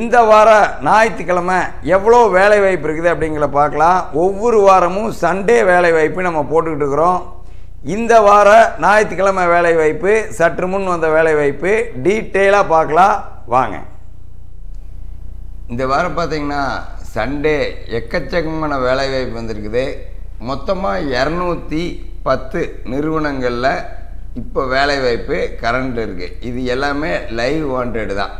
இந்த வார ஞாயிற்றுக்கிழமை எவ்வளோ வேலை வாய்ப்பு இருக்குது அப்படிங்கிற பார்க்கலாம். ஒவ்வொரு வாரமும் சண்டே வேலை வாய்ப்பு நம்ம போட்டுக்கிட்டு இருக்கிறோம். இந்த வார ஞாயிற்றுக்கிழமை வேலை வாய்ப்பு சற்று முன் வந்த வேலை வாய்ப்பு டீட்டெயிலாக பார்க்கலாம். வாங்க. இந்த வாரம் பார்த்தீங்கன்னா சண்டே எக்கச்சக்கமான வேலை வாய்ப்பு வந்திருக்குது. மொத்தமாக இரநூத்தி பத்து நிறுவனங்களில் இப்போ வேலை வாய்ப்பு கரண்ட் இருக்குது இது எல்லாமே லைவ் வாண்டட் தான்.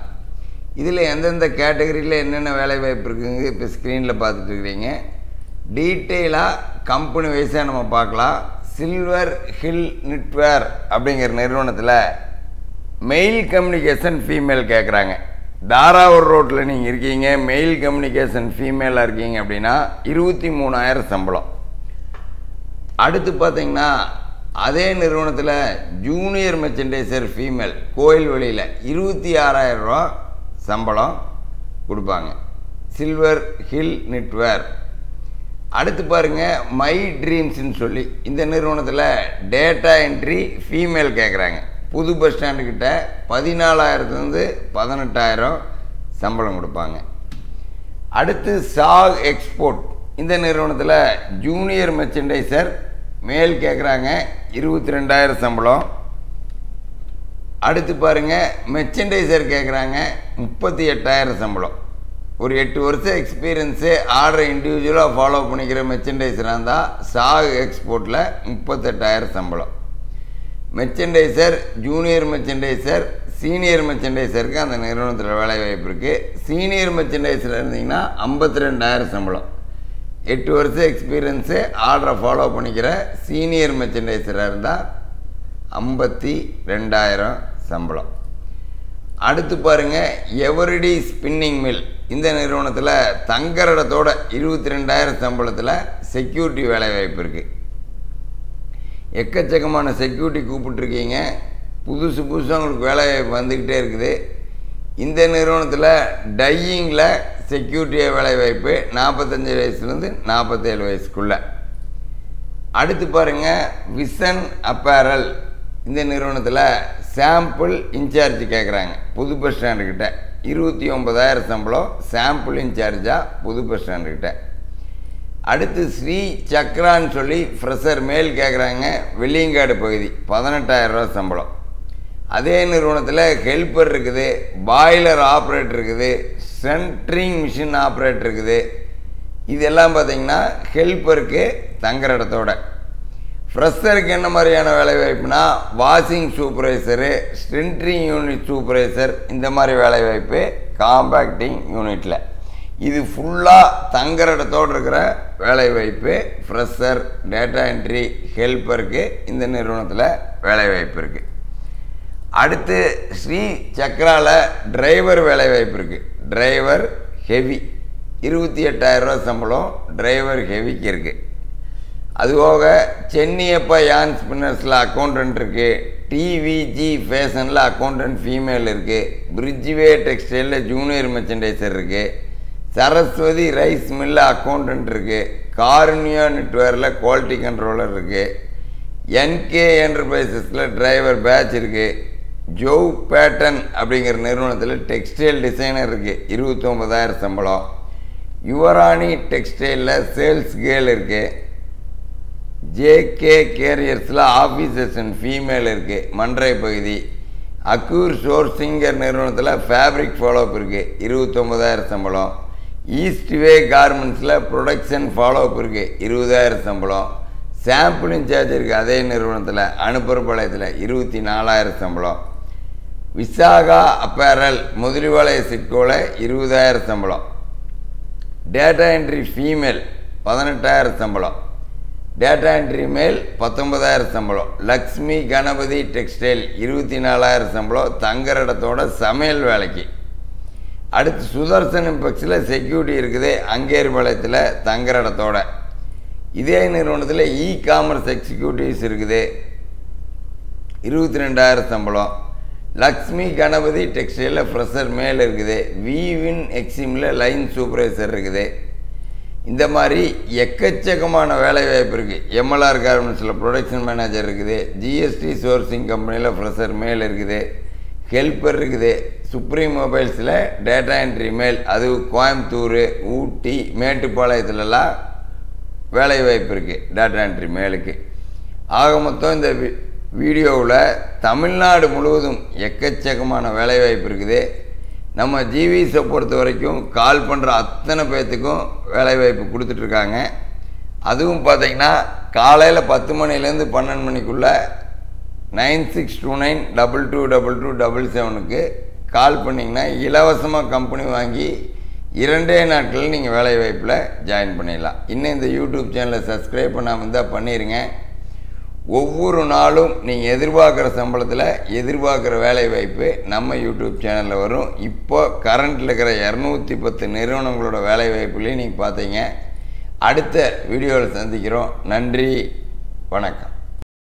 இதில் எந்தெந்த கேட்டகரியில் என்னென்ன வேலை வாய்ப்பு இருக்குங்க இப்போ ஸ்க்ரீனில் பார்த்துட்டு இருக்கிறீங்க டீட்டெயிலாக கம்பெனி வைஸாக நம்ம பார்க்கலாம். சில்வர் ஹில் நிட்வேர் அப்படிங்கிற நிறுவனத்தில் மெயில் கம்யூனிகேஷன் ஃபீமேல் கேட்குறாங்க தாராவூர் ரோட்டில் நீங்கள் இருக்கீங்க மெயில் கம்யூனிகேஷன் ஃபீமேலாக இருக்கீங்க அப்படின்னா இருபத்தி மூணாயிரம் சம்பளம். அடுத்து பார்த்தீங்கன்னா அதே நிறுவனத்தில் ஜூனியர் மெர்ச்சன்டைசர் ஃபீமேல் கோயில் வழியில் இருபத்தி ஆறாயிரம் ரூபா சம்பளம் கொடுப்பாங்க. சில்வர் ஹில் நெட்வேர் அடுத்து பாருங்க மை ட்ரீம்ஸ்ன்னு சொல்லி. இந்த நிறுவனத்தில் டேட்டா என்ட்ரி ஃபீமேல் கேட்குறாங்க புது பஸ் ஸ்டாண்டுக்கிட்ட பதினாலாயிரத்துலேருந்து பதினெட்டாயிரம் சம்பளம் கொடுப்பாங்க. அடுத்து சாக் எக்ஸ்போர்ட் இந்த நிறுவனத்தில் ஜூனியர் மெர்ச்சன்டைசர் மேல் கேட்குறாங்க இருபத்தி ரெண்டாயிரம் சம்பளம். அடுத்து பாருங்கள் மெர்ச்சன்டைசர் கேட்குறாங்க முப்பத்தி எட்டாயிரம் சம்பளம். ஒரு எட்டு வருஷம் எக்ஸ்பீரியன்ஸு ஆர்டரை இண்டிவிஜுவலாக ஃபாலோ பண்ணிக்கிற மெர்ச்சன்டைசராக இருந்தால் சாகு எக்ஸ்போர்ட்டில் முப்பத்தெட்டாயிரம் சம்பளம். மெர்ச்சன்டைசர் ஜூனியர் மெர்ச்சன்டைசர் சீனியர் மெர்ச்சன்டைசருக்கு அந்த நிறுவனத்தில் வேலை வாய்ப்பு இருக்குது சீனியர் மெர்ச்சன்டைசர் இருந்தீங்கன்னா ஐம்பத்தி ரெண்டாயிரம் சம்பளம். எட்டு வருஷம் எக்ஸ்பீரியன்ஸு ஆர்டரை ஃபாலோ பண்ணிக்கிற சீனியர் மெர்ச்சன்டைசராக இருந்தால் ஐம்பத்தி ரெண்டாயிரம். சம்பளம். அடுத்து பாருங்கள் எவரிடி ஸ்பின்னிங் மில் இந்த நிறுவனத்தில் தங்கரடத்தோட இருபத்தி ரெண்டாயிரம் சம்பளத்தில் செக்யூரிட்டி வேலை வாய்ப்பு இருக்குது எக்கச்சக்கமான செக்யூரிட்டி கூப்பிட்ருக்கீங்க புதுசு புதுசாக உங்களுக்கு வேலை வாய்ப்பு வந்துக்கிட்டே இருக்குது. இந்த நிறுவனத்தில் டையிங்கில் செக்யூரிட்டி வேலை வாய்ப்பு நாற்பத்தஞ்சு வயசுலேருந்து நாற்பத்தேழு வயசுக்குள்ளே. அடுத்து பாருங்கள் விசன் அப்பேரல் இந்த நிறுவனத்தில் சாம்பிள் இன்சார்ஜ் கேட்குறாங்க புது பஸ் ஸ்டாண்டுக்கிட்ட இருபத்தி ஒன்பதாயிரம் சம்பளம் சாம்பிள் இன்சார்ஜாக புது பஸ் ஸ்டாண்டுக்கிட்ட அடுத்து ஸ்ரீ சக்ரான்னு சொல்லி ஃப்ரெஷர் மேல் கேட்குறாங்க வெள்ளியங்காடு பகுதி. பதினெட்டாயிரரூவா சம்பளம். அதே நிறுவனத்தில் ஹெல்ப்பர் இருக்குது. பாய்லர் ஆப்ரேட்டர் இருக்குது. சென்ட்ரிங் மிஷின் ஆப்ரேட்டர் இருக்குது. இதெல்லாம் பார்த்தீங்கன்னா ஹெல்ப்பருக்கு தங்குற இடத்தோட. ஃப்ரெஷருக்கு என்ன மாதிரியான வேலை வாய்ப்புனா washing supervisor stentering unit supervisor இந்த மாதிரி வேலை வாய்ப்பு காம்பேக்டிங் யூனிட்டில் இது ஃபுல்லாக தங்குற இடத்தோடு இருக்கிற வேலை வாய்ப்பு ஃப்ரெஷர் டேட்டா என்ட்ரி ஹெல்ப்பருக்கு இந்த நிறுவனத்தில் வேலை வாய்ப்பு இருக்குது அடுத்து ஸ்ரீ சக்ராவில் டிரைவர் வேலை வாய்ப்பு இருக்குது டிரைவர் ஹெவி இருபத்தி எட்டாயிரரூவா சம்பளம் டிரைவர் ஹெவிக்கு இருக்குது அதுபோக சென்னியப்பா யான் ஸ்பின்னர்ஸில் அக்கௌண்டன்ட் இருக்குது டிவிஜி ஃபேஷனில் அக்கௌண்டன்ட் ஃபீமேல் இருக்குது பிரிட்ஜ்வே டெக்ஸ்டைலில் ஜூனியர் மெர்ச்சன்டைசர் இருக்குது சரஸ்வதி ரைஸ் மில்லில் அக்கௌண்டன்ட் இருக்குது கார்னியா நெட்வேரில் குவாலிட்டி கண்ட்ரோலர் இருக்குது என்கே என்டர்பிரைசஸில் டிரைவர் பேட்ச் இருக்குது ஜோவ் பேட்டன் அப்படிங்கிற நிறுவனத்தில் டெக்ஸ்டைல் டிசைனர் இருக்குது இருபத்தொம்பதாயிரம் சம்பளம். யுவராணி டெக்ஸ்டைலில் சேல்ஸ் கேர்ள் இருக்குது ஜேகே கேரியர்ஸில் ஆஃபீஸர்ஸ் அண்ட் ஃபீமேல் இருக்குது மன்றை பகுதி. அக்யூர் சோர்சிங்கர் நிறுவனத்தில் ஃபேப்ரிக் ஃபாலோஅப் இருக்குது இருபத்தொம்பதாயிரம் சம்பளம். ஈஸ்ட்வே கார்மெண்ட்ஸில் ப்ரொடக்ஷன் ஃபாலோஅப் இருக்குது இருபதாயிரம் சம்பளம். சாம்பிள் இன்சார்ஜ் இருக்குது அதே நிறுவனத்தில். அனுப்புறப்பாளையத்தில் இருபத்தி நாலாயிரம் சம்பளம். விசாகா அப்பேரல் முதலிவாளைய சிட்கோவில் இருபதாயிரம் சம்பளம். டேட்டா என்ட்ரி ஃபீமேல் பதினெட்டாயிரம் சம்பளம். டேட்டா என்ட்ரி மேல் பத்தொன்பதாயிரம் சம்பளம். லக்ஷ்மி கணபதி டெக்ஸ்டைல் இருபத்தி நாலாயிரம் சம்பளம். தங்குற இடத்தோட சமையல் வேலைக்கு. அடுத்து சுதர்சன் இம்பெக்ஸில் செக்யூரிட்டி இருக்குது. அங்கேர்பாளையத்தில் தங்குற இடத்தோட. இதே நிறுவனத்தில் இ காமர்ஸ் எக்ஸிக்யூட்டிவ்ஸ் இருக்குது. இருபத்தி ரெண்டாயிரம் சம்பளம். லக்ஷ்மி கணபதி டெக்ஸ்டைலில் ஃப்ரெஷர் மேல் இருக்குது. விவின் எக்ஸிமில் லைன் சூப்பர்வைசர் இருக்குது. இந்த மாதிரி எக்கச்சக்கமான வேலை வாய்ப்பு இருக்குது எம்எல்ஆர் கார்மெண்ட்ஸில் ப்ரொடக்ஷன் மேனேஜர் இருக்குது. ஜிஎஸ்டி சோர்சிங் கம்பெனியில் ஃப்ரெஷர் மேல் இருக்குது. ஹெல்ப்பர் இருக்குது. சுப்ரீம் மொபைல்ஸில் டேட்டா என்ட்ரி மேல் அது கோயம்புத்தூர் ஊட்டி மேட்டுப்பாளையத்துலலாம் வேலை வாய்ப்பு இருக்குது டேட்டா என்ட்ரி மேலுக்கு ஆக மொத்தம் இந்த வி வீடியோவில் தமிழ்நாடு முழுவதும் எக்கச்சக்கமான வேலைவாய்ப்பு இருக்குது. நம்ம ஜிவிஸை பொறுத்த வரைக்கும் கால் பண்ணுற அத்தனை பேர்த்துக்கும் வேலைவாய்ப்பு கொடுத்துட்ருக்காங்க. அதுவும் பார்த்தீங்கன்னா காலையில் பத்து மணிலேருந்து பன்னெண்டு மணிக்குள்ளே nine six two nine double two double two double செவனுக்கு கால் பண்ணிங்கன்னா இலவசமாக கம்பெனி வாங்கி இரண்டே நாட்களில் நீங்கள் வேலைவாய்ப்பில் ஜாயின் பண்ணிடலாம். இன்னும் இந்த யூடியூப் சேனலை சப்ஸ்கிரைப் பண்ணாமல் இருந்தால் பண்ணிடுங்க ஒவ்வொரு நாளும் நீங்கள் எதிர்பார்க்குற சம்பளத்தில் எதிர்பார்க்குற வேலை வாய்ப்பு நம்ம யூடியூப் சேனலில் வரும். இப்போ கரண்ட்டில் இருக்கிற இரநூத்தி பத்து நிறுவனங்களோட வேலை வாய்ப்புலையும் நீங்கள் பார்த்தீங்க. அடுத்த வீடியோவில் சந்திக்கிறோம். நன்றி. வணக்கம்.